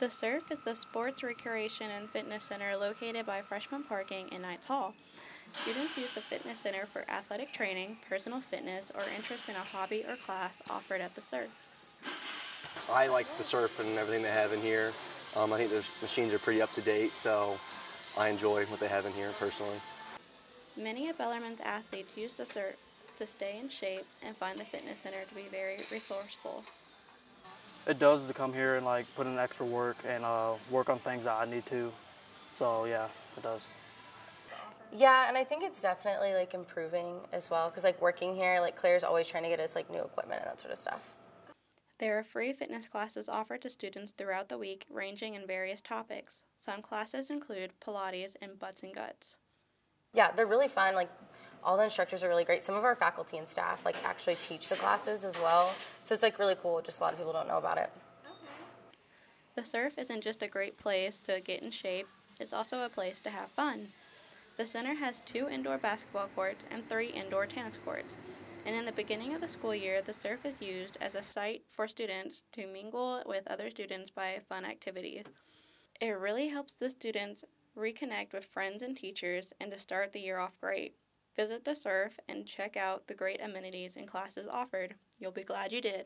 The Surf is the sports, recreation, and fitness center located by Freshman Parking in Knights Hall. Students use the fitness center for athletic training, personal fitness, or interest in a hobby or class offered at the Surf. I like the surf and everything they have in here. Um, I think the machines are pretty up to date, so I enjoy what they have in here personally. Many of Bellarmine's athletes use the Surf to stay in shape and find the fitness center to be very resourceful. It does to come here and like put in extra work and uh, work on things that I need to. So yeah, it does. Yeah, and I think it's definitely like improving as well because like working here, like Claire's always trying to get us like new equipment and that sort of stuff. There are free fitness classes offered to students throughout the week, ranging in various topics. Some classes include Pilates and butts and guts. Yeah, they're really fun. Like all the instructors are really great. Some of our faculty and staff like actually teach the classes as well. So it's like really cool. Just a lot of people don't know about it. Okay. The surf isn't just a great place to get in shape, it's also a place to have fun. The center has two indoor basketball courts and three indoor tennis courts. And in the beginning of the school year, the surf is used as a site for students to mingle with other students by fun activities. It really helps the students reconnect with friends and teachers and to start the year off great. Visit the surf and check out the great amenities and classes offered. You'll be glad you did.